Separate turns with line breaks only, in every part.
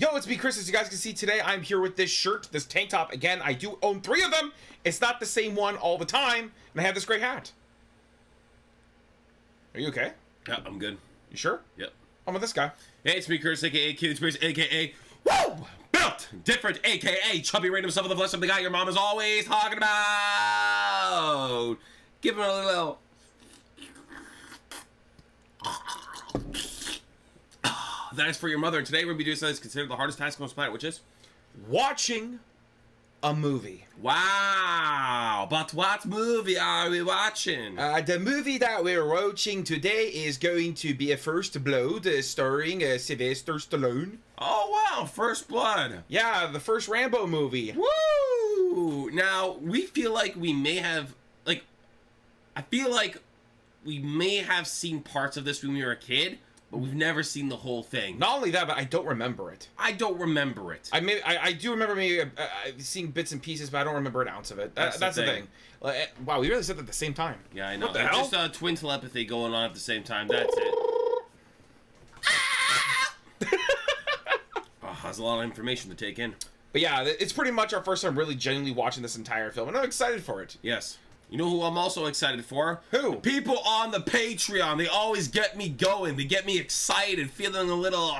Yo, it's me, Chris. As you guys can see today, I'm here with this shirt, this tank top. Again, I do own three of them. It's not the same one all the time. And I have this great hat. Are you okay?
Yeah, I'm good.
You sure?
Yep.
I'm with this guy.
Hey, it's me, Curtis, aka Kid Spears, aka Woo! Built different, aka chubby random stuff of the flesh of the guy your mom is always talking about. Give him a little. That is for your mother. And today we're gonna be doing something that's considered the hardest task on this planet, which is
Watching a movie.
wow. But what movie are we watching?
Uh, the movie that we're watching today is going to be a First Blood, uh, starring uh, Sylvester Stallone.
oh wow, First Blood.
Yeah, the first Rambo movie.
Woo! Now we feel like we may have like I feel like we may have seen parts of this when we were a kid, but we've never seen the whole thing.
Not only that, but I don't remember it.
I don't remember it.
I may, I, I do remember maybe uh, uh, seeing bits and pieces, but I don't remember an ounce of it. That-
That's
that's
the
the
thing.
thing. Like, uh, wow, we really said that at the same time.
yeah, I know.
What the hell?
Just uh, twin telepathy going on at the same time. That's it. oh, that's a lot of information to take in.
But yeah, it's pretty much our first time really genuinely watching this entire film, and I'm excited for it.
Yes. You know who I'm also excited for?
Who?
The people on the Patreon. They always get me going. They get me excited, feeling a little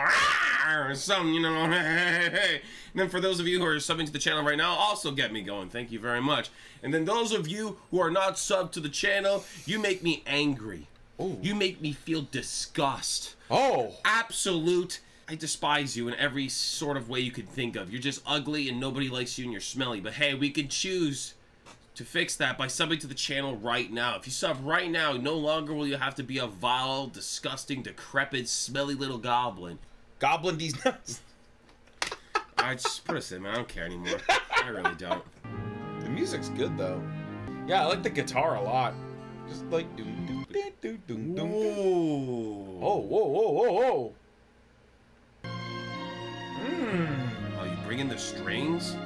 or something, you know. and then for those of you who are subbing to the channel right now, also get me going. Thank you very much. And then those of you who are not subbed to the channel, you make me angry.
Ooh.
You make me feel disgust.
Oh,
Absolute. I despise you in every sort of way you could think of. You're just ugly and nobody likes you and you're smelly. But hey, we could choose to fix that by subbing to the channel right now. If you sub right now, no longer will you have to be a vile, disgusting, decrepit, smelly little goblin.
Goblin these nuts.
I just put us in, man. I don't care anymore. I really don't.
The music's good though. Yeah, I like the guitar a lot. Just like doom doom doom doom doom.
Ooh.
Oh, whoa, whoa, whoa, whoa. Mmm.
Oh, you bring in the strings?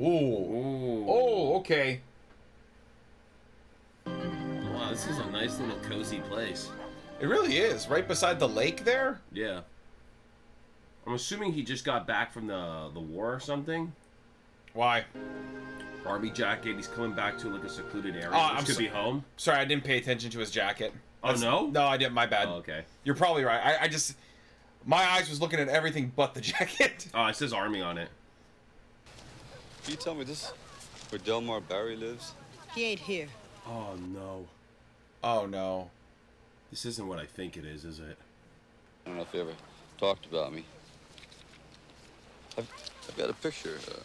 Ooh.
Oh, okay.
Wow, this is a nice little cozy place.
It really is. Right beside the lake there.
Yeah. I'm assuming he just got back from the the war or something.
Why?
Army jacket. He's coming back to like a secluded area.
Oh, I'm
could
so-
be home.
Sorry, I didn't pay attention to his jacket.
Oh, no?
No, I didn't. My bad.
Oh, okay.
You're probably right. I, I just, my eyes was looking at everything but the jacket.
Oh, it says army on it.
Can you tell me this? Where Delmar Berry lives?
He ain't here.
Oh no.
Oh no.
This isn't what I think it is, is it?
I don't know if he ever talked about me. I've, I've got a picture. Uh,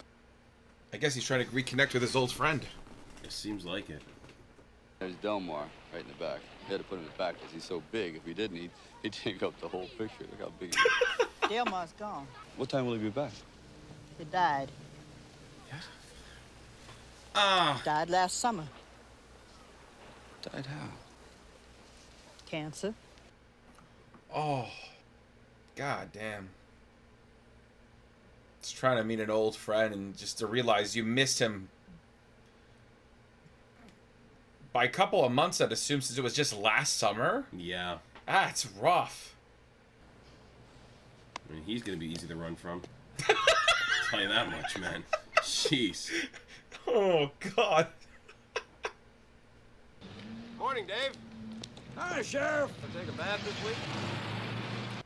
I guess he's trying to reconnect with his old friend.
It seems like it.
there's Delmar right in the back. He had to put him in the back because he's so big. If he didn't, he'd, he'd take up the whole picture. Look how big he is.
Delmar's gone.
what time will he be back?
He died.
Ah,
Died last summer.
Died how?
Cancer.
Oh, god damn. It's trying to meet an old friend and just to realize you missed him by a couple of months. I'd assume since it was just last summer.
yeah.
That's rough.
I mean, he's gonna be easy to run from. tell you that much, man. Jeez.
Oh god.
Morning, Dave.
Hi, Sheriff.
I Take a bath this week?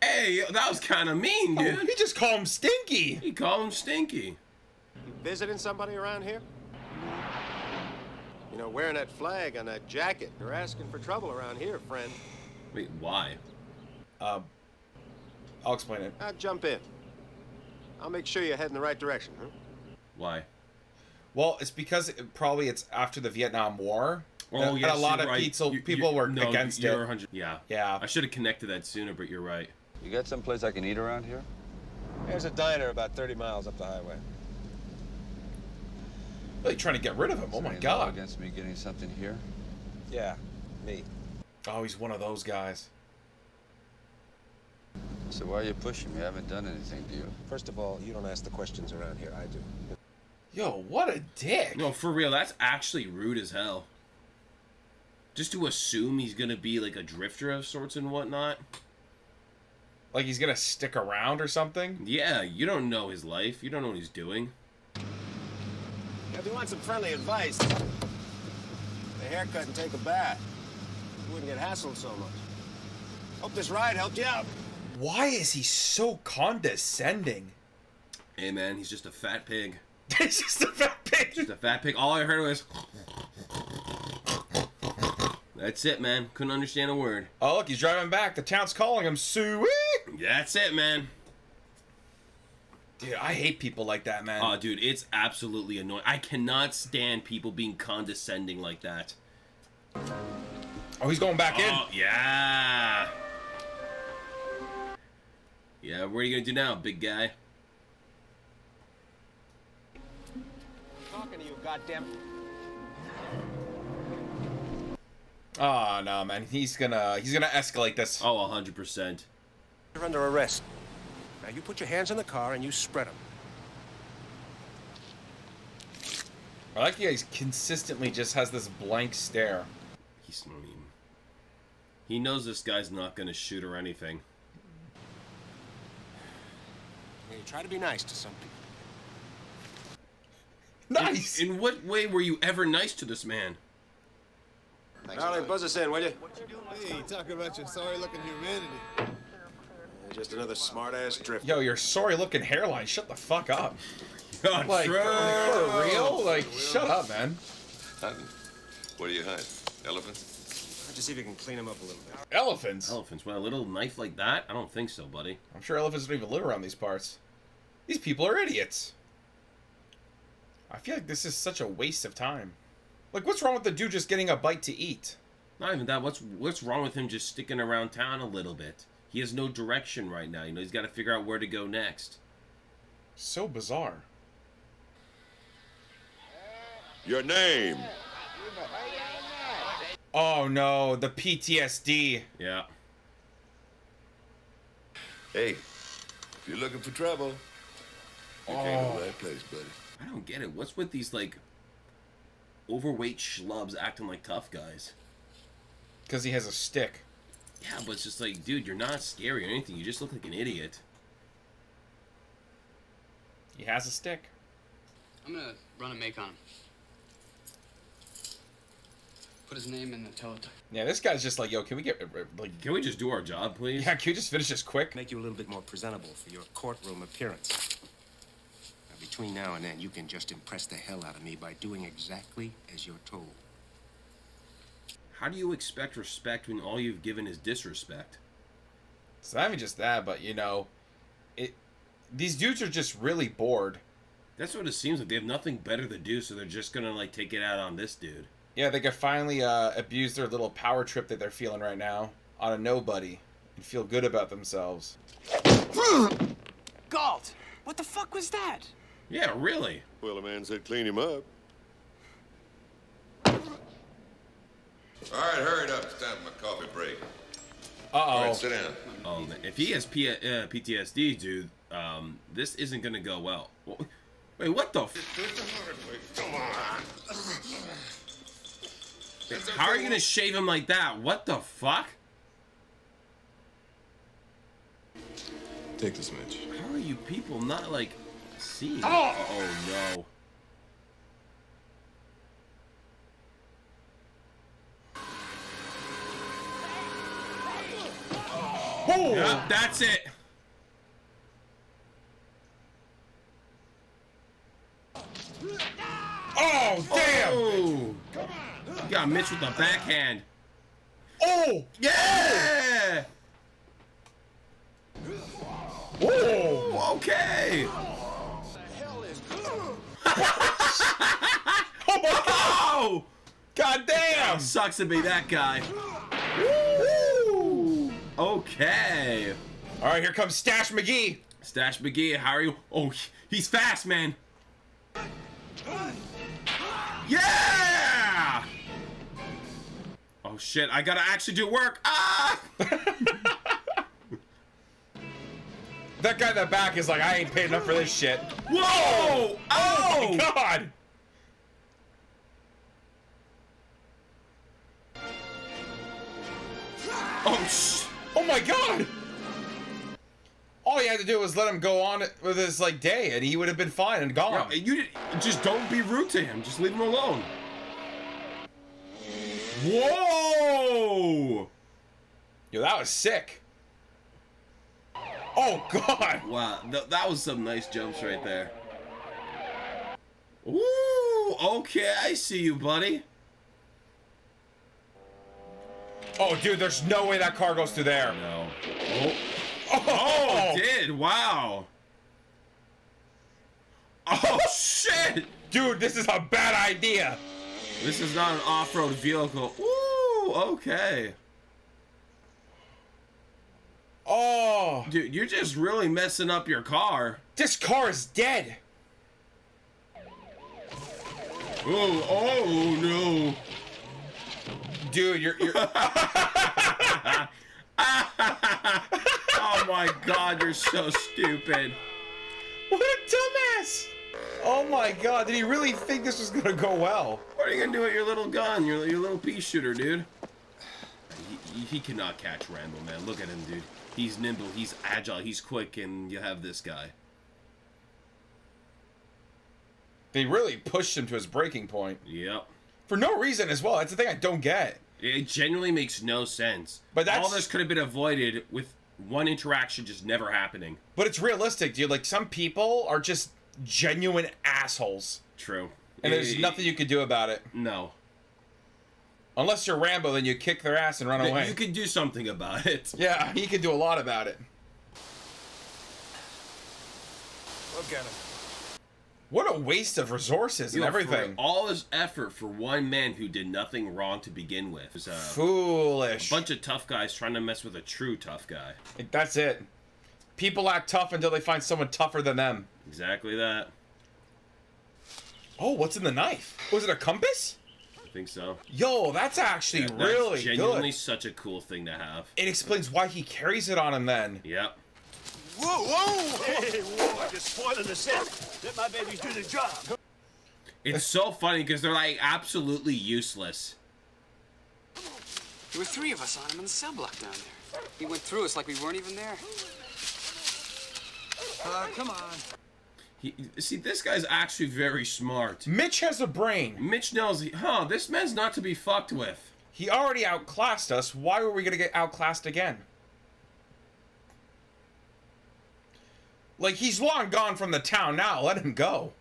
Hey, that was kind of mean,
Oh,
dude.
he just called him Stinky.
He called him Stinky.
You visiting somebody around here? You know, wearing that flag on that jacket. You're asking for trouble around here, friend.
Wait, why?
Um, I'll explain it.
Now jump in. I'll make sure you head in the right direction, huh?
Why?
Well, it's because it, probably it's after the Vietnam War.
Oh,
and,
yes,
and a lot
you're
of
right.
people
You-
people
you-
were
no,
against
you're
it.
Yeah.
Yeah.
I should have connected that sooner, but you're right.
You got someplace I can eat around here?
There's a diner about 30 miles up the highway.
Really trying to get rid of him.
Oh Is
Oh my god.
Against me getting something here?
Yeah, me.
Oh, he's one of those guys.
So why are you pushing me? I haven't done anything to you.
First of all, you don't ask the questions around here. I do.
Yo, what a dick.
No, for real, that's actually rude as hell. Just to assume he's gonna be like a drifter of sorts and whatnot.
Like he's gonna stick around or something?
Yeah, you don't know his life. You don't know what he's doing.
If you want some friendly advice, a haircut and take a bath. You wouldn't get hassled so much. Hope this ride helped you out.
Why is he so condescending?
Hey man, he's just a fat pig.
He's just a fat pig.
Just a fat pig. All I heard was. That's it, man. Couldn't understand a word.
Oh, look, he's driving back. The town's calling him. Sweet.
That's it, man.
Dude, I hate people like that, man.
Oh, dude, it's absolutely annoying. I cannot stand people being condescending like that.
oh, he's going back in.
Oh, yeah. Yeah, what are you gonna do now, big guy?
Talking to you, goddamn.
Ah, oh no, man. He's gonna he's gonna escalate this.
Oh, 100%.
You're under arrest. Now you put your hands in the car and you spread them.
I like he consistently just has this blank stare.
He's, mean, he knows this guy's not gonna shoot or anything.
You try to be nice to some people.
Nice.
In what way were you ever nice to this man?
Darling, buzz us in, will you?
Hey, talking about your sorry-looking humanity.
Just another smart-ass drifter.
Yo, your sorry looking hairline. Shut the fuck up.
God,
Like,
Trey.
for real? Like, shut up, man.
Hunting. What do you hunt? Elephants?
I'll Just see if you can clean them up a little bit.
Elephants.
Elephants with a little knife like that? I don't think so, buddy.
I'm sure elephants don't even live around these parts. These people are idiots. I feel like this is such a waste of time. Like, what's wrong with the dude just getting a bite to eat?
Not even that. What's what's wrong with him just sticking around town a little bit? He has no direction right now. You know, he's got to figure out where to go next.
So bizarre.
Your name?
Oh no, the PTSD.
Yeah.
Hey, if you're looking for trouble, you came to oh. the right place, buddy.
I don't get it. What's with these like overweight schlubs acting like tough guys?
Because he has a stick.
Yeah, but it's just like, dude, you're not scary or anything. You just look like an idiot.
He has a stick.
I'm gonna run a make on him. Put his name in the teletype.
Yeah, this guy's just like, yo, can we get uh, like,
Can we just do our job, please?
yeah, can we just finish this quick?
Make you a little bit more presentable for your courtroom appearance. Now, between now and then, you can just impress the hell out of me by doing exactly as you're told.
How do you expect respect when all you've given is disrespect?
It's not even just that, but you know, it. These dudes are just really bored.
That's what it seems like. They have nothing better to do, so they're just gonna like take it out on this dude.
Yeah, they could finally uh, abuse their little power trip that they're feeling right now on a nobody and feel good about themselves.
Galt! What the fuck was that?
Yeah, really.
Well, the man said clean him up. All right, hurry it up. It's time for my coffee break.
Uh-oh.
right, sit down.
Oh, man. if he has P- uh, PTSD, dude, um, this isn't gonna go well. Wait, what the? F-
Come on.
How are you gonna shave him like that? What the fuck?
Take this, Mitch.
How are you people not like seeing? Oh, no.
Oh,
Yeah, that's it.
oh damn!
Oh, got Mitch with the backhand.
Oh!
Yeah.
Oh!
Okay.
Oh my god!
Oh,
God damn!
sucks to be that guy. Okay.
All right, here comes Stash McGee.
Stash McGee, how are you? Oh, he's fast, man. Yeah! Oh shit, I gotta actually do work. Ah!
That guy in the back is like, I ain't paid enough for this shit.
Whoa! Oh! oh my oh!
god!
Oh sh!
Oh my god! All he had to do was let him go on with his like day, and he would have been fine and gone.
You just don't be rude to him. Just leave him alone. Whoa!
Yo, that was sick. Oh God!
Wow, th- that was some nice jumps right there. Ooh, okay, I see you, buddy.
Oh, dude, there's no way that car goes through there.
No. Oh,
Oh,
oh it did. Wow. Oh shit!
dude, this is a bad idea.
This is not an off-road vehicle. Ooh, okay.
Oh,
Dude, you're just really messing up your car.
this car is dead.
Oh, oh no.
Dude, you're, you're
Oh my god, you're so stupid.
what a dumbass. Oh my God, did he really think this was gonna go well?
What are you gonna do with your little gun, your, your little pea shooter, dude? He, he cannot catch Randall, man. Look at him, dude. He's nimble, he's agile, he's quick, and you have this guy.
They really pushed him to his breaking point
Yep.
for no reason as well. That's the thing I don't get.
It genuinely makes no sense.
But that's-
all this could have been avoided with one interaction just never happening.
But it's realistic, dude. Like some people are just genuine assholes,
True.
and there's
Eh,
nothing you could do about it.
No.
Unless you're Rambo, then you kick their ass and run away.
You can do something about it.
Yeah, he can do a lot about it.
Look at him.
What a waste of resources and
Yo,
everything.
For all his effort for one man who did nothing wrong to begin with. It was uh, a
Foolish.
bunch of tough guys trying to mess with a true tough guy.
That's it. People act tough until they find someone tougher than them.
Exactly that.
Oh, what's in the knife? Was it a compass?
I think so.
Yo, that's actually
That's
really
genuinely
good.
such a cool thing to have.
It explains why he carries it on him then.
Yep.
Whoa, whoa! Hey, whoa, I'm just spoiling the set. Let my babies do the job.
It's so funny because they're like absolutely useless.
There were three of us on him in the cell block down there. He went through us like we weren't even there.
Uh, come on.
He, see, this guy's actually very smart.
Mitch has a brain.
Mitch knows, huh, this man's not to be fucked with.
He already outclassed us. Why were we going to get outclassed again? Like, he's long gone from the town now. Let him go.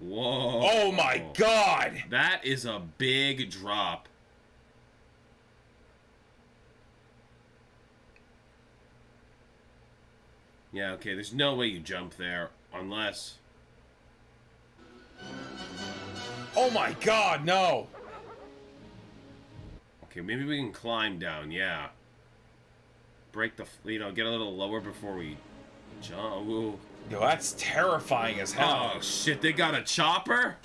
Whoa.
Oh my god.
That is a big drop. Yeah, okay, there's no way you jump there unless.
Oh my god, no.
Okay, maybe we can climb down, yeah. Break the, you know, get a little lower before we jump. Ooh.
Yo, that's terrifying as hell.
Oh shit, they got a chopper?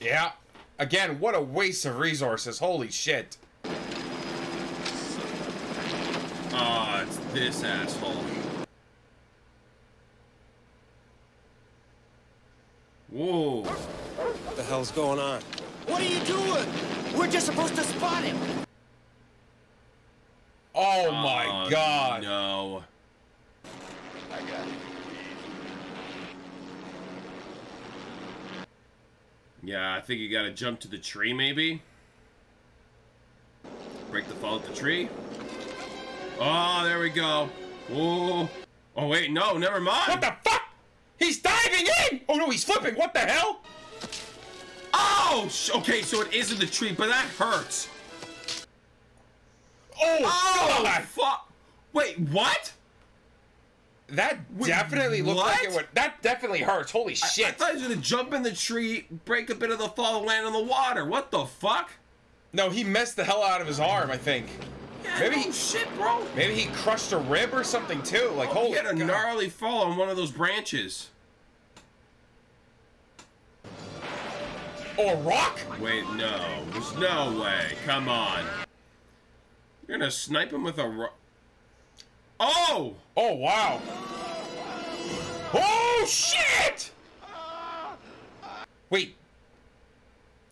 Yeah. Again, what a waste of resources. Holy shit.
Oh, it's this asshole. Whoa.
What the hell's going on? What are you doing? We're just supposed to spot him.
Oh, oh my
Oh,
god.
No.
I got it.
Yeah, I think you gotta jump to the tree, maybe. Break the fall of the tree. Oh, there we go. Whoa. Oh, wait, no, never mind.
What the fuck? He's diving in! Oh no, he's flipping. What the hell?
Oh, okay, so it is in the tree, but that hurts.
Oh,
Oh,
god.
fuck. Wait, what?
That
Wait,
definitely looked like it would. That definitely hurts. Holy shit.
I
shit.
thought he was gonna jump in the tree, break a bit of the fall, and land on the water. What the fuck?
no, he messed the hell out of his arm, I think.
Yeah,
Maybe-
no shit, bro.
Maybe he crushed a rib or something too. Like,
Oh,
holy
he had a
God.
gnarly fall on one of those branches.
Oh, rock?
Wait, no. There's no way. Come on. You're gonna snipe him with a rock. Oh!
Oh, wow. Oh, shit! Wait.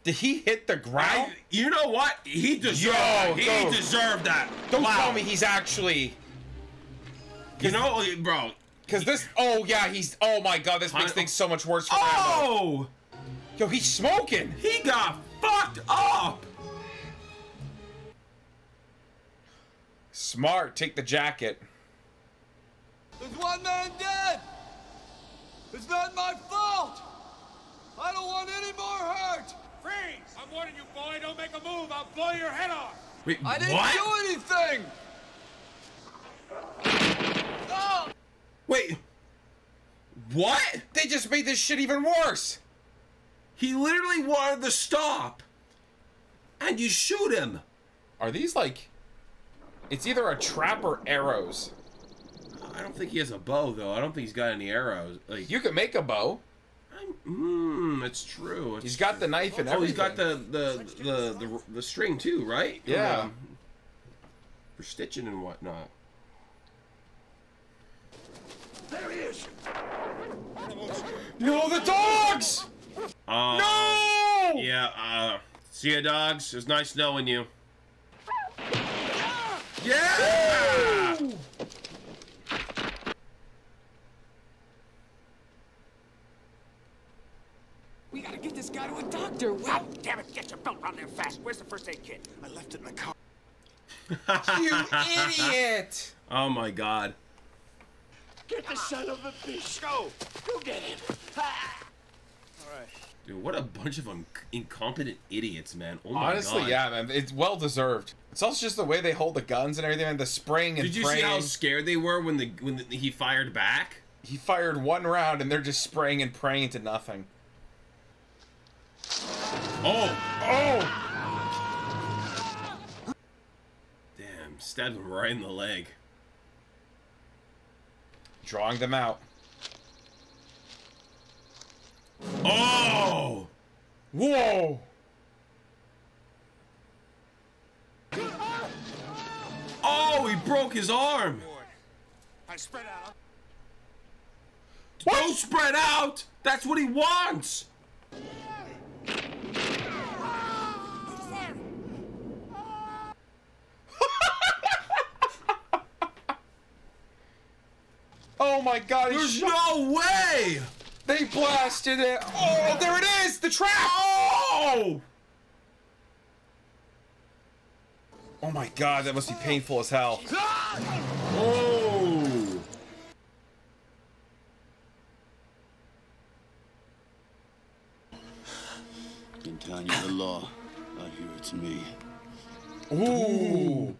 Did he hit the ground?
I, you know what? He deserved
Yo,
that. He
go.
deserved that.
Don't
wow.
tell me he's actually.
You know, oh, bro,
Because this. Oh yeah, he's. Oh my god, this makes things so much worse for Rambo.
Oh!
Yo, he's smoking.
He got fucked up!
Smart. Take the jacket.
There's one man dead! It's not my fault! I don't want any more hurt!
Freeze! I'm warning you, boy. Don't make a move. I'll blow your head off.
Wait,
I didn't
what?
do anything! Oh!
Wait. What?
They just made this shit even worse.
He literally wanted to stop. And you shoot him.
Are these like? It's either a trap or arrows.
I don't think he has a bow though. I don't think he's got any arrows. Like
You can make a bow.
Hmm, it's true. It's
He's got the knife and
Oh, he's got the the the the, the string too, right? For,
Yeah.
um, for stitching and whatnot.
There he is!
No, the dogs.
Uh,
No.
Yeah. Uh, see ya, dogs. It was nice knowing you. Yeah.
We gotta get this guy to a doctor. Wow, damn it, get your belt around there fast. Where's the first aid kit?
I left it in the car.
You idiot.
Oh my God.
Get the son of a bitch! Go! Go get him! Ah. Alright.
Dude, what a bunch of un- incompetent idiots, man. Oh my
Honestly,
God.
yeah, man, it's well deserved. It's also just the way they hold the guns and everything, and the spraying and
Did you
praying.
see how scared they were when the when the, he fired back?
He fired one round, and they're just spraying and praying to nothing.
Oh,
Oh!
damn! Stabbed him right in the leg.
Drawing them out.
Oh!
Whoa!
Oh, he broke his arm.
I spread out.
Don't spread out. That's what he wants.
Oh my god,
There's
shot-
no way.
They blasted it! Oh, there it is! The trap!
Oh!
Oh my god, that must be painful as hell.
Oh!
In town, you're the law. Out here, it's me. Oh!
Ooh!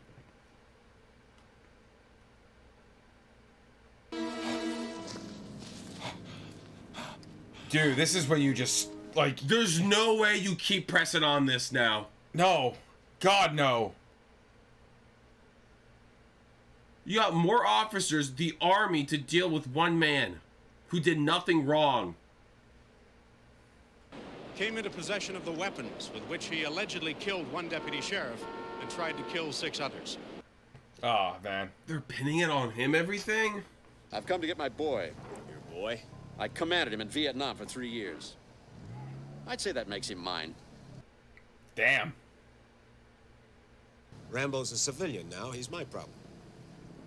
Dude, this is where you just, like,
There's no way you keep pressing on this now.
no. God, no.
You got more officers, the army, to deal with one man who did nothing wrong.
came into possession of the weapons with which he allegedly killed one deputy sheriff and tried to kill six others.
Oh, man.
They're pinning it on him, everything?
I've come to get my boy.
Your boy?
I commanded him in Vietnam for three years. I'd say that makes him mine.
Damn.
Rambo's a civilian now. He's my problem.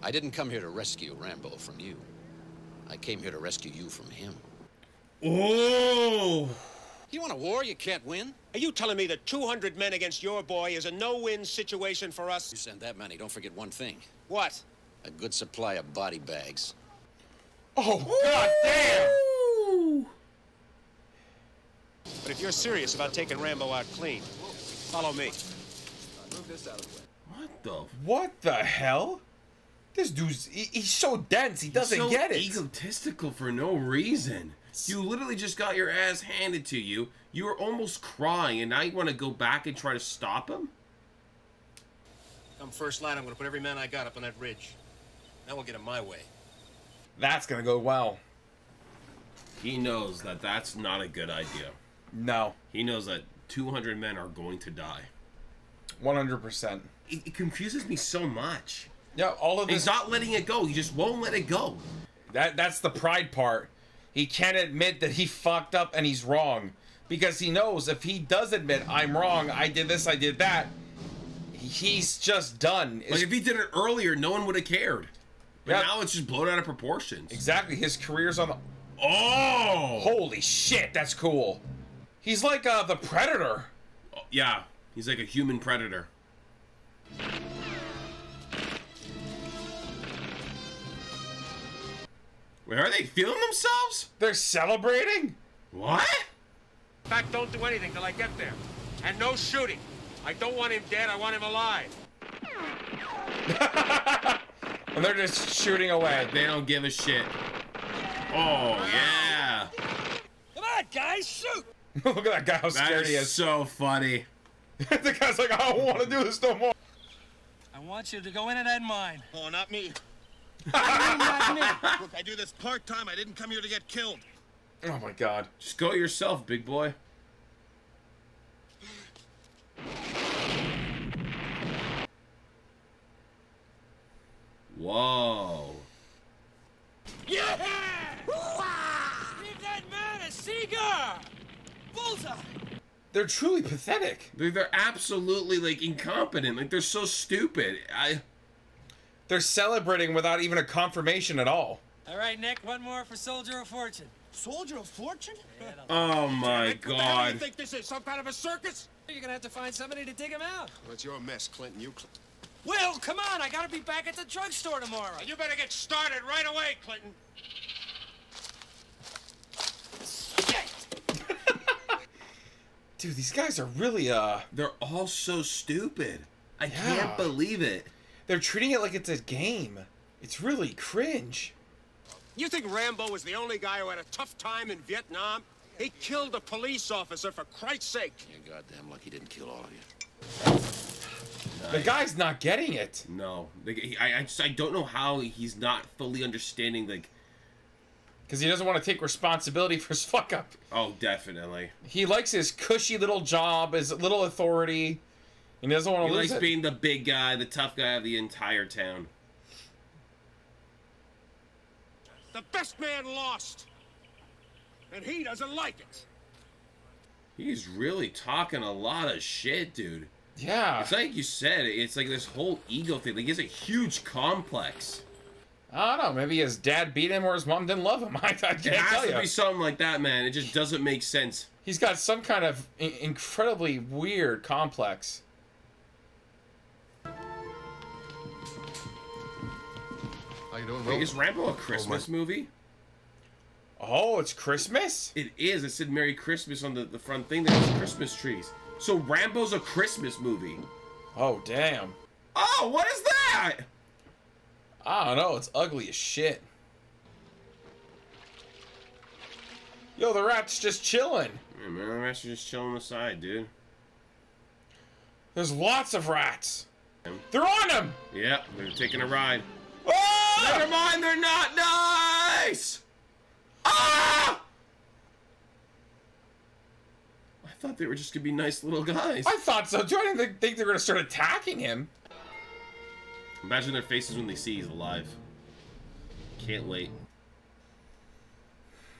I didn't come here to rescue Rambo from you. I came here to rescue you from him.
Oh!
You want a war you can't win?
Are you telling me that 200 men against your boy is a no-win situation for us?
You send that many, don't forget one thing.
What?
A good supply of body bags.
Oh, god damn!
But if you're serious about taking Rambo out clean, follow me.
What the?
What the hell? This dude's, he- he's so dense, he doesn't
so
get it.
egotistical for no reason. You literally just got your ass handed to you. You were almost crying, and now you want to go back and try to stop him?
Come first light, I'm gonna put every man I got up on that ridge. Then we'll get him my way.
That's gonna go well.
He knows that that's not a good idea.
No.
He knows that 200 men are going to die.
100%.
It, it confuses me so much.
Yeah, all of this.
He's not letting it go. He just won't let it go.
That that's the pride part. He can't admit that he fucked up and he's wrong because he knows if he does admit I'm wrong, I did this, I did that, he's just done.
Like if he did it earlier, no one would have cared. But
Yeah.
now it's just blown out of proportions.
Exactly. His career's on the.
Oh!
Holy shit, that's cool. He's like uh, the Predator.
Yeah, he's like a human predator. Wait, are they feeling themselves?
They're celebrating?
What?
In fact, don't do anything till I get there. And no shooting. I don't want him dead, I want him alive.
And they're just shooting away.
They don't give a shit. Oh, yeah.
Come on, guys, shoot!
Look at that guy, how
That
scared he
is
is.
so funny.
the guy's like, I don't want to do this no more.
I want you to go in and end mine.
Oh, not me.
not me.
Look, I do this part-time. I didn't come here to get killed.
Oh my god.
Just go yourself, big boy. Whoa.
Yeah! Give that man a cigar! Bullseye!
They're truly pathetic.
They're, they're absolutely like incompetent. Like they're so stupid. I.
They're celebrating without even a confirmation at all.
All right, Nick, one more for Soldier of Fortune.
Soldier of Fortune?
Oh my
What the hell do you think this is? Some kind of a circus?
You're gonna have to find somebody to dig him out.
Well, it's your mess, Clinton. You. Cl-
Will, come on, I gotta be back at the drugstore tomorrow.
You better get started right away, Clinton.
Dude, these guys are really uh
They're all so stupid. I
Yeah.
can't believe it.
they're treating it like it's a game. It's really cringe.
You think Rambo was the only guy who had a tough time in Vietnam? He killed a police officer, for Christ's sake.
You're goddamn lucky he didn't kill all of you.
The guy's not getting it.
No, like, he- I, I just I don't know how he's not fully understanding. Like,
Because he doesn't want to take responsibility for his fuck up.
oh, definitely.
He likes his cushy little job, his little authority. And he doesn't want
He
to lose
likes
it.
being the big guy, the tough guy of the entire town.
The best man lost. And he doesn't like it.
He's really talking a lot of shit, dude.
Yeah.
It's like you said, it's like this whole ego thing. Like, he has a huge complex.
I don't know. Maybe his dad beat him or his mom didn't love him. I, I can't
It has
tell
to
you.
be something like that, man. It just doesn't make sense.
He's got some kind of incredibly weird complex.
How you doing,
Wait, is Rambo a oh, Christmas movie?
Oh, it's Christmas?
It is. It said Merry Christmas on the, the front thing. There's Christmas trees. So Rambo's a Christmas movie.
Oh, damn.
Oh, what is that?
I don't know. It's ugly as shit. Yo, the rat's just chilling.
Yeah, man, the rats are just chilling aside, dude.
There's lots of rats. They're on him!
Yeah, they're taking a ride.
Oh!
Never mind, they're not nice! Ah! I thought they were just gonna be nice little guys.
I thought so too. I didn't think, think they were going to start attacking him.
Imagine their faces when they see he's alive. Can't wait.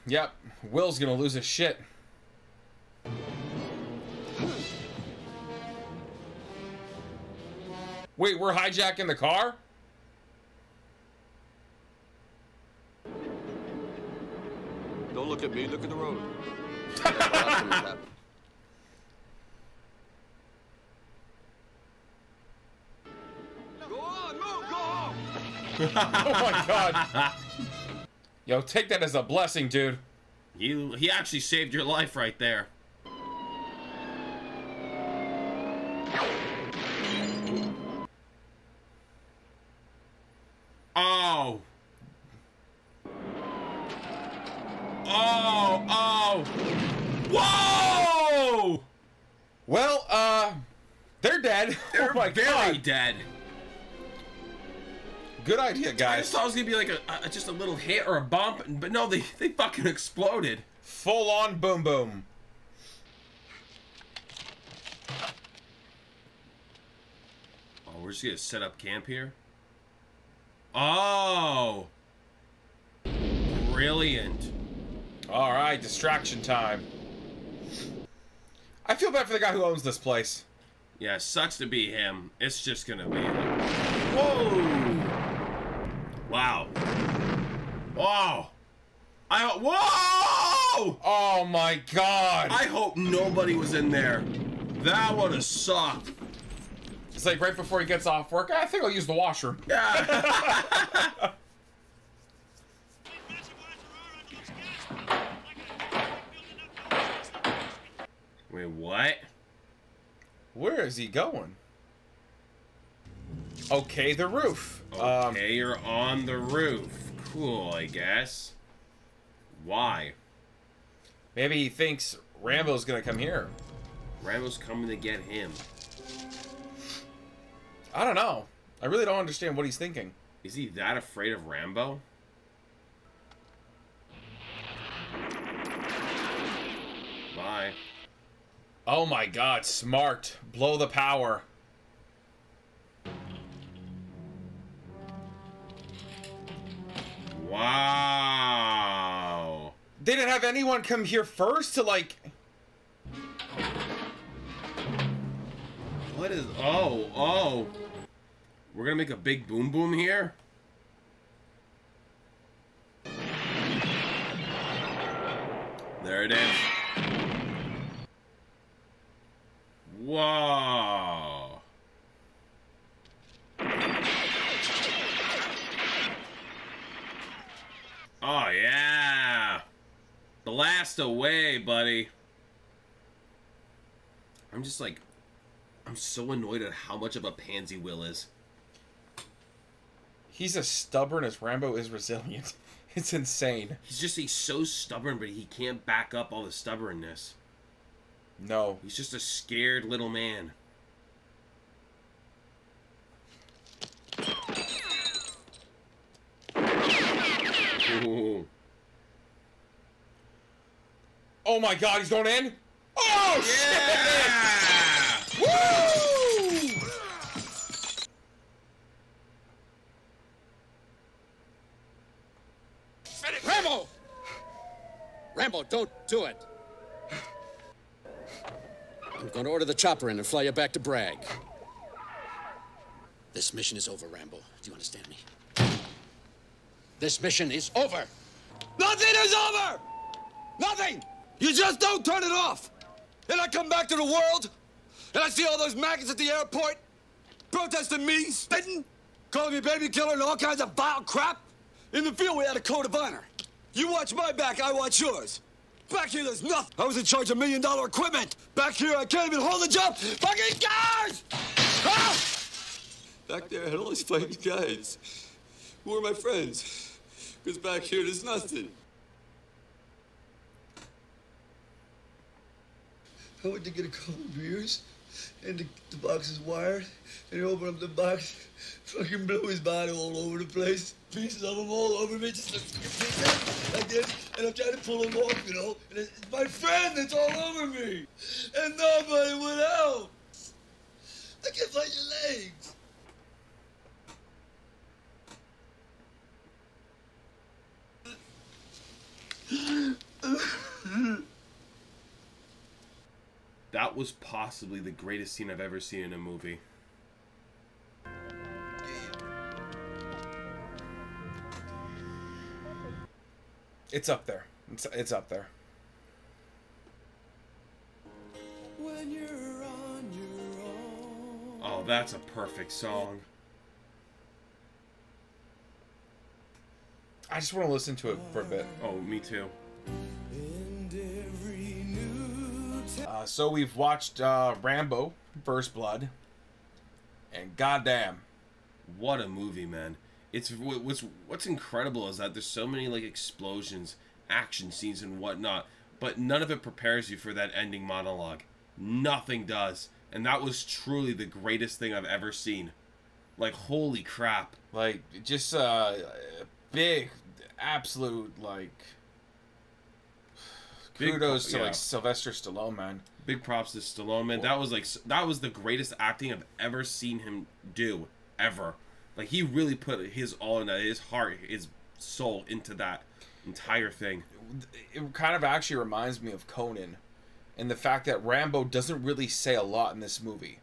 Yep. Will's going to lose his shit. Wait, we're hijacking the car?
Don't look at me, look at the road.
my god. Yo, take that as a blessing, dude.
You, he actually saved your life right there. Oh. Oh, oh. Whoa!
Well, uh, they're dead.
They're
oh my
very
god.
dead.
Good idea,
I
guys.
just thought it was gonna be like a, a just a little hit or a bump, but no, they they fucking exploded.
Full on boom boom.
Oh, we're just gonna set up camp here. Oh, brilliant.
All right, distraction time. I feel bad for the guy who owns this place.
Yeah, sucks to be him. It's just gonna be whoa. Wow. Wow. I hope. Whoa!
Oh my god!
I hope nobody was in there. That would have sucked.
It's like right before he gets off work. I think I'll use the washroom.
Yeah. Wait, what?
Where is he going? Okay, the roof. Um,
Okay, you're on the roof. Cool, I guess. Why?
maybe he thinks Rambo's gonna come here.
Rambo's coming to get him.
I don't know. I really don't understand what he's thinking.
Is he that afraid of Rambo? Bye.
Oh my god, smart. Blow the power.
Wow.
They didn't have anyone come here first to like.
What is. Oh, oh. We're gonna make a big boom boom here? There it is. Whoa. Oh, yeah. Blast away, buddy. I'm just like, I'm so annoyed at how much of a pansy Will is.
He's as stubborn as Rambo is resilient. It's insane.
He's just, he's so stubborn, but he can't back up all the stubbornness.
No.
He's just a scared little man. Ooh.
Oh my god, he's going in? Oh
Yeah!
shit! Woo!
Rambo! Rambo, don't do it.
I'm going to order the chopper in and fly you back to Bragg. This mission is over, Rambo. Do you understand me? This mission is over.
Nothing is over! Nothing! You just don't turn it off! And I come back to the world, and I see all those maggots at the airport protesting me, spitting, calling me baby killer and all kinds of vile crap. In the field, we had a code of honor. You watch my back, I watch yours. Back here, there's nothing. I was in charge of million dollar equipment. Back here, I can't even hold a job. Fucking guys! Ah! Back there, I had all these fighting guys who were my friends. Because back here, there's nothing. I went to get a couple beers, and the, the box is wired, and he opened up the box, fucking blew his body all over the place, pieces of him all over me, just like, like this, and I'm trying to pull him off, you know, and it's my friend that's all over me, and nobody would help. I can't find your legs.
That was possibly the greatest scene I've ever seen in a movie.
It's up there. It's, it's up there.
When you're on your own.
Oh, that's a perfect song.
I just want to listen to it for a bit.
Oh, me too.
Uh, so we've watched uh, Rambo: First Blood, and goddamn,
What a movie, man! It's what's what's incredible is that there's so many like explosions, action scenes, and whatnot, but none of it prepares you for that ending monologue. Nothing does, and that was truly the greatest thing I've ever seen. Like holy crap!
like just uh, big, absolute like.
Big
Kudos to
yeah.
like Sylvester Stallone, man.
Big props to Stallone, man. That was like that was the greatest acting I've ever seen him do ever. Like he really put his all in that, his heart, his soul into that entire thing.
It kind of actually reminds me of Conan, and the fact that Rambo doesn't really say a lot in this movie.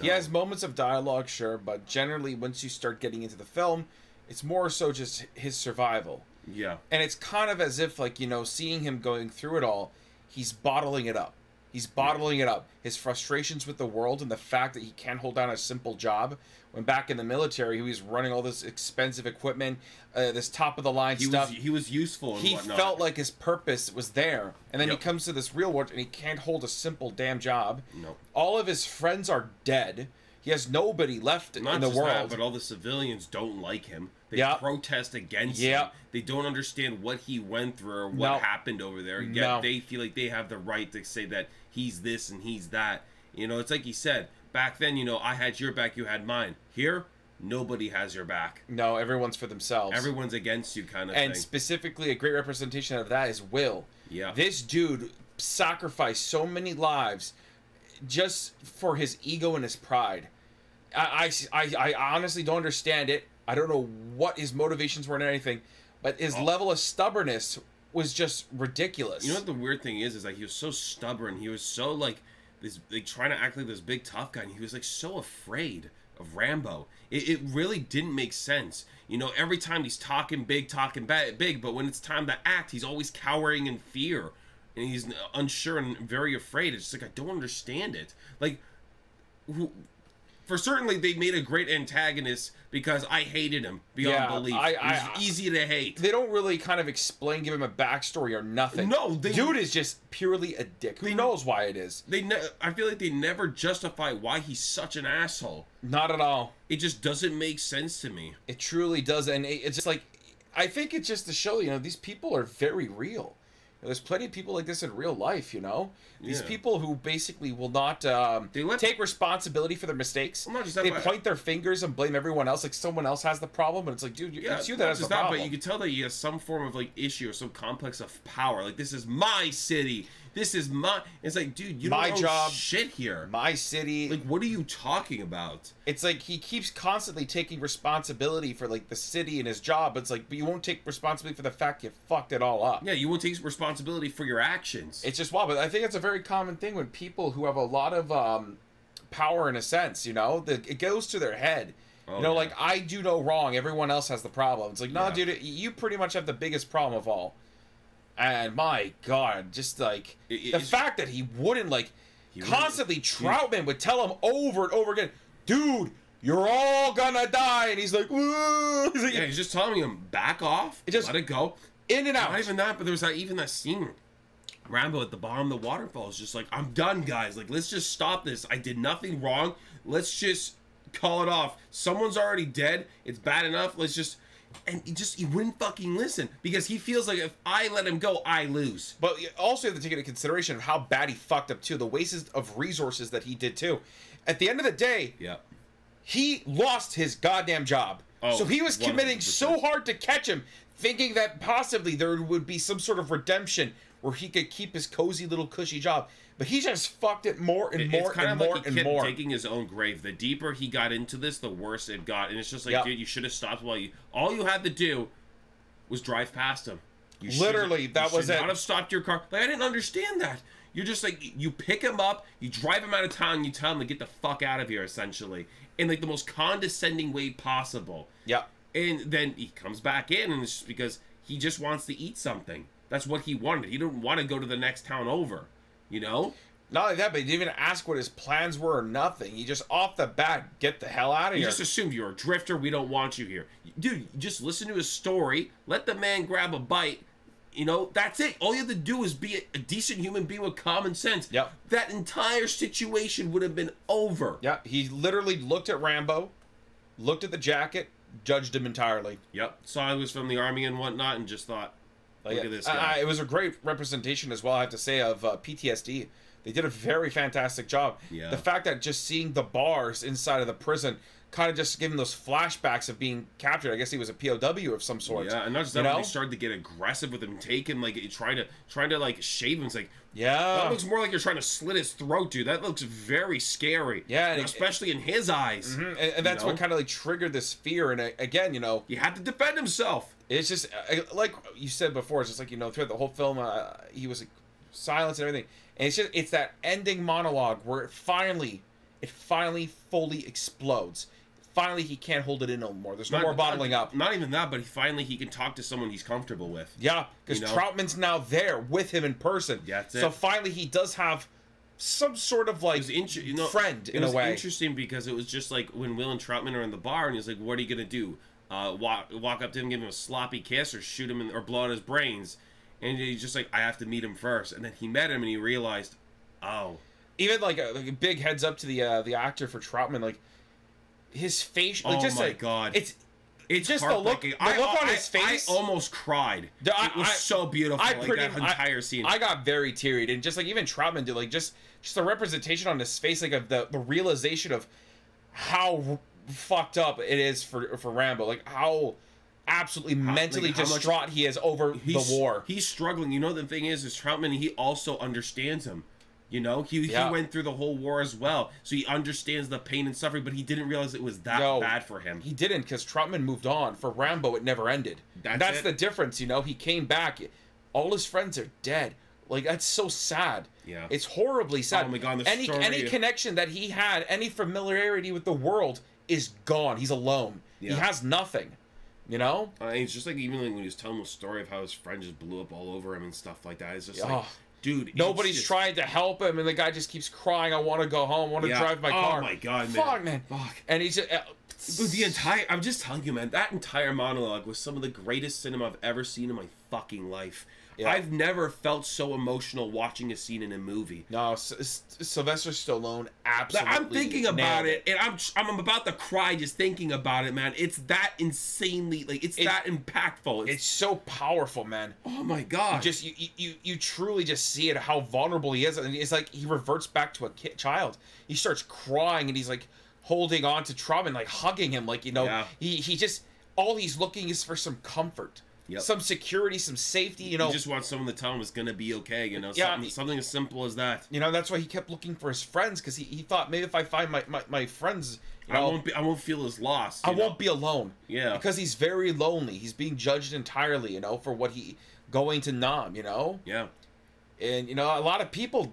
He has moments of dialogue, sure, but generally, once you start getting into the film, It's more so just his survival.
Yeah.
And it's kind of as if, like, you know, seeing him going through it all, he's bottling it up. He's bottling it up. His frustrations with the world and the fact that he can't hold down a simple job. When back in the military, he was running all this expensive equipment, uh, this top of the line
He
stuff.
was he was useful
he
whatnot.
felt like his purpose was there. And then
Yep.
he comes to this real world and he can't hold a simple damn job.
Nope.
All of his friends are dead. He has nobody left
Not
in the
just
world.
that, but all the civilians don't like him. They
Yeah.
protest against
Yeah.
him. They don't understand what he went through or what
No.
happened over there. Yet
No.
they feel like they have the right to say that he's this and he's that. You know, it's like he said back then. You know, I had your back, you had mine. Here, nobody has your back.
no, everyone's for themselves.
Everyone's against you, kind of
and
thing.
specifically, a great representation of that is Will.
Yeah.
This dude sacrificed so many lives just for his ego and his pride. I, I, I, I honestly don't understand it. I don't know what his motivations were in anything, but his oh. level of stubbornness was just ridiculous.
You know what the weird thing is? Is like he was so stubborn. He was so like this, like trying to act like this big tough guy. And he was like so afraid of Rambo. It, it really didn't make sense. You know, every time he's talking big, talking ba- big, but when it's time to act, he's always cowering in fear, and he's unsure and very afraid. It's just like I don't understand it. Like, who, for certainly they made a great antagonist because I hated him beyond
Yeah,
belief.
I-
it was
I-
easy to hate.
They don't really kind of explain, give him a backstory or nothing.
No, they-
dude is just purely a dick. Who knows why it is?
They, ne- I feel like they never justify why he's such an asshole.
Not at all.
It just doesn't make sense to me.
It truly does, and it- it's just like I think it's just to show you know these people are very real. There's plenty of people like this in real life, you know. These
Yeah.
people who basically will not um, take responsibility for their mistakes.
not just
they point their fingers and blame everyone else, like someone else has the problem, and it's like, dude, you it's you that has the
that,
problem.
but you can tell that he has some form of like issue or some complex of power. Like this is my city. This is my. It's like, dude, you
My job,
shit here.
My city.
Like, what are you talking about?
It's like he keeps constantly taking responsibility for like the city and his job. But it's like, but you won't take responsibility for the fact you fucked it all up.
Yeah, you won't take responsibility for your actions.
It's just wild, but I think it's a very common thing when people who have a lot of um, power in a sense, you know, the, it goes to their head.
Oh,
you know,
yeah.
like I do no wrong, everyone else has the problem. It's like, no,
Yeah.
dude, you pretty much have the biggest problem of all. And my God, just like the fact that he wouldn't like constantly Troutman would tell him over and over again, dude, you're all gonna die, and he's like. He's like,
yeah, he's just telling him back off.
It just-
let it go.
In and out.
Not even that, but there was that even that scene. Rambo at the bottom of the waterfall is just like, I'm done, guys. Like, let's just stop this. I did nothing wrong. Let's just call it off. Someone's already dead. It's bad enough. Let's just. And he just he wouldn't fucking listen because he feels like if I let him go, I lose.
But you also have to take into consideration of how bad he fucked up too, the wastes of resources that he did too. At the end of the day,
yeah,
he lost his goddamn job.
Oh,
so he was committing
100%.
so hard to catch him, thinking that possibly there would be some sort of redemption where he could keep his cozy little cushy job. But he just fucked it more and
It-
more
it's kind
and
of
more
like a
and more.
digging his own grave. The deeper he got into this, the worse it got. And it's just like,
Yep.
dude, you should have stopped while you. All you had to do was drive past him. You
Literally, that was it.
Not have stopped your car. Like I didn't understand that. You're just like you pick him up, you drive him out of town, you tell him to get the fuck out of here, essentially, in like the most condescending way possible.
Yeah.
And then he comes back in, and it's just because he just wants to eat something. That's what he wanted. He didn't want to go to the next town over. You know.
Not like that, but he didn't even ask what his plans were or nothing. He just off the bat, get the hell out of
You
here.
just assumed you're a drifter. We don't want you here, dude. Just listen to his story. Let the man grab a bite. You know that's it. All you have to do is be a, decent human being with common sense.
Yep.
That entire situation would have been over.
Yeah, he literally looked at Rambo, looked at the jacket, judged him entirely.
Yep. Saw he was from the army and whatnot, and just thought,
Like,
look at this
I-
guy.
I- it was a great representation as well. I have to say of uh, PTSD. They did a very fantastic job.
Yeah.
The fact that just seeing the bars inside of the prison kind of just giving those flashbacks of being captured. I guess he was a POW of some sort.
Yeah, and not just that,
know?
they started to get aggressive with him, taking like trying to trying to like shave him. It's like
Yeah.
that looks more like you're trying to slit his throat, dude. That looks very scary.
Yeah, and it-
especially in his eyes.
Mhm, And, and that's
You know?
what kind of like triggered this fear. And uh, again, you know,
he had to defend himself.
It's just uh, like you said before. It's just like you know throughout the whole film, uh, he was like, silence and everything. And it's just it's that ending monologue where it finally, it finally fully explodes. finally he can't hold it in no more. There's no
Not-
more bottling
not,
up.
Not even that, but he finally he can talk to someone he's comfortable with.
Yeah, because
You know?
Troutman's now there with him in person.
Yeah, that's
so
it.
finally he does have some sort of like
Inter- you know,
friend
it
in a way.
interesting because it was just like when Will and Troutman are in the bar, and he's like, "What are you gonna do? Uh, walk walk up to him, give him a sloppy kiss, or shoot him in, or blow out his brains?" And he's just like, "I have to meet him first. And then he met him, and he realized, "Oh,
Even like a, like a big heads up to the uh, the actor for Troutman, like his face, like
oh
just
my
like,
god,
it's
it's
just the look, the
I-
look on
I-
his face.
I almost cried.
The- I-
it was
I-
so beautiful.
I
like
pretty
that entire
I,
scene.
I got very teary, and just like even Troutman did, like just just the representation on his face, like of the the realization of how fucked up it is for for Rambo, like how absolutely
How- like,
mentally
much-
distraught he is over the war.
He's struggling. You know, the thing is, is Troutman. He also understands him. You know, he,
Yeah.
he went through the whole war as well, so he understands the pain and suffering. But he didn't realize it was that
No.
bad for him.
He didn't because Troutman moved on. For Rambo, it never ended.
That's
That's the difference, you know. He came back. All his friends are dead. Like that's so sad.
Yeah.
It's horribly sad.
Oh my God,
any
story-
any connection that he had, any familiarity with the world is gone. He's alone. He has nothing. You know?
Uh, it's just like even like when he was telling the story of how his friend just blew up all over him and stuff like that. It's just like,
Oh.
dude,
Nobody's
just-
trying to help him, and the guy just keeps crying. I want to go home. I want to
Yeah.
drive my
Oh
car.
my God, man.
Fuck, man.
Fuck.
And he's just, uh,
the entire I'm just telling you, man, that entire monologue was some of the greatest cinema I've ever seen in my fucking life.
Yeah.
I've never felt so emotional watching a scene in a movie.
no. S- S- Sylvester Stallone absolutely.
I'm thinking about it, and I'm I'm about to cry just thinking about it, man. It's that insanely like it's
It-
that impactful.
It's so powerful, man.
oh my god,
just you, you- you you truly just see it how vulnerable he is and it's like he reverts back to a kid, child he starts crying and he's like holding on to Trump and like hugging him like you know
Yeah.
he he just all he's looking is for some comfort
Yep.
some security some safety you
you
know
just want someone to tell him it's gonna be okay. You know,
Yeah,
something, something as simple as that.
you know that's why he kept looking for his friends because he, he thought maybe if I find my my, my friends you
I won't be, I won't feel as lost.
I
know?
won't be alone
Yeah.
because he's very lonely he's being judged entirely you know for what he going to Nam you know
Yeah.
and you know a lot of people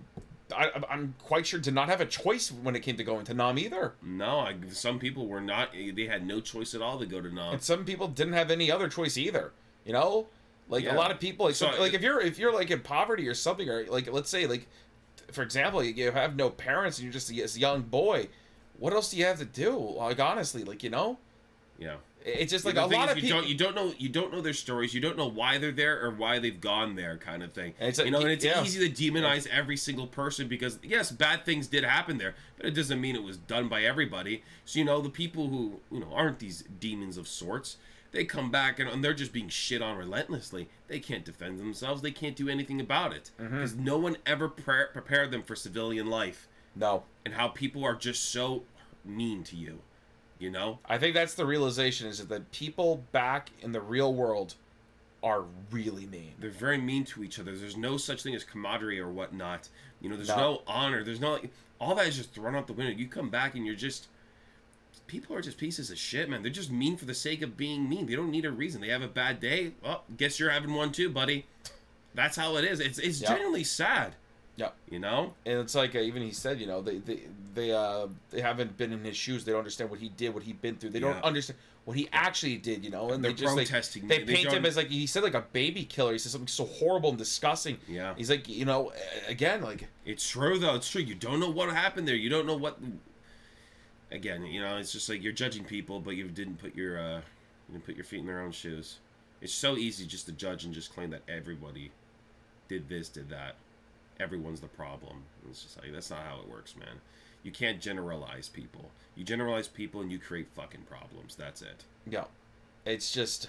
I, i'm quite sure did not have a choice when it came to going to nam either
No, I, some people were not. Eh, they had no choice at all to go to Nam.
and some people didn't have any other choice either you know like
Yeah.
a lot of people like,
So-
some- like if you're if you're like in poverty or something or like let's say like for example you have no parents and you're just a young boy what else do you have to do like honestly like you know
Yeah.
it's just like
the
a lot of
you
people
don't you don't know you don't know their stories. You don't know why they're there or why they've gone there, kind of thing.
And it's like-
you know, and it's
yeah.
easy to demonize every single person because yes, bad things did happen there, but it doesn't mean it was done by everybody. So you know, the people who you know aren't these demons of sorts, they come back and, and they're just being shit on relentlessly. They can't defend themselves. They can't do anything about it
Mm-hmm.
because no one ever pre- prepared them for civilian life
no
and how people are just so mean to you. You know,
i think that's the realization is that people back in the real world are really mean
they're very mean to each other. There's no such thing as camaraderie or whatnot. You know, there's
No.
no, honor. There's no all that is just thrown out the window. You come back and you're just people are just pieces of shit, man. They're just mean for the sake of being mean. They don't need a reason. They have a bad day. Well, guess you're having one too, buddy. That's how it is. It's it's
Yeah.
genuinely sad.
yeah
You know.
and it's like uh, even he said you know they they they uh they haven't been in his shoes they don't understand what he did what he'd been through they don't understand what he actually did you know and
They're
they just like they
They
paint him
don't-
as like he said like a baby killer he said something so horrible and disgusting
Yeah.
he's like you know again like
It's true though. It's true. You don't know what happened there. You don't know what. Again, you know, it's just like you're judging people, but you didn't put your uh, you didn't put your feet in their own shoes. It's so easy just to judge and just claim that everybody did this, did that. Everyone's the problem. It's just like that's not how it works, man. You can't generalize people. You generalize people and you create fucking problems. That's it.
yeah it's just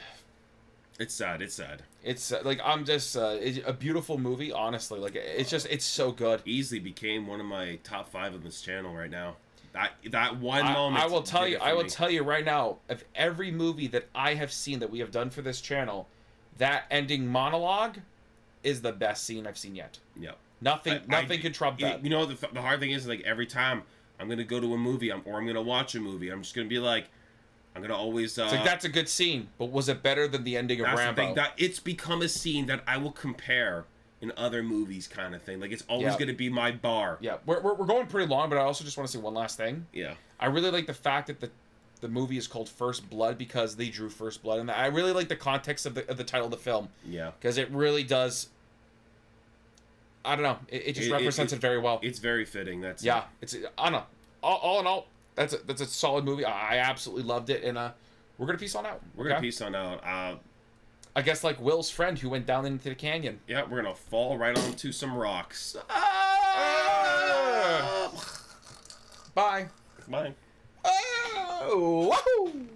It's sad. It's sad.
it's uh, like i'm just uh it's a beautiful movie honestly like it's just it's so good
Easily became one of my top five on this channel right now. That that one
I,
moment.
I will tell you i will
me.
tell you right now of every movie that i have seen that we have done for this channel that ending monologue is the best scene i've seen yet
Yep.
nothing
I-
nothing
I-
can trump
you-
that
You know, the, the hard thing is like every time I'm gonna go to a movie, I'm, or I'm gonna watch a movie, I'm just gonna be like, I'm gonna always. Uh,
It's like that's a good scene, but was it better than the ending of Rambo?
that it's become a scene that I will compare in other movies, kind of thing. Like it's always
Yeah.
gonna be my bar.
yeah, we're, we're, we're going pretty long, but I also just want to say one last thing.
Yeah.
I really like the fact that the the movie is called First Blood because they drew First Blood, and I really like the context of the of the title of the film
Yeah.
because it really does. I don't know. It, it just represents it, very well.
It's very fitting. That's
yeah, it's I don't know. All, all in all, that's a, that's a solid movie. I, I absolutely loved it, and uh, we're gonna peace on out.
We're gonna peace on out. Uh,
I guess like Will's friend who went down into the canyon.
yeah, we're gonna fall right onto some rocks. Ah! Ah!
Bye.
Bye.
Oh, wahoo!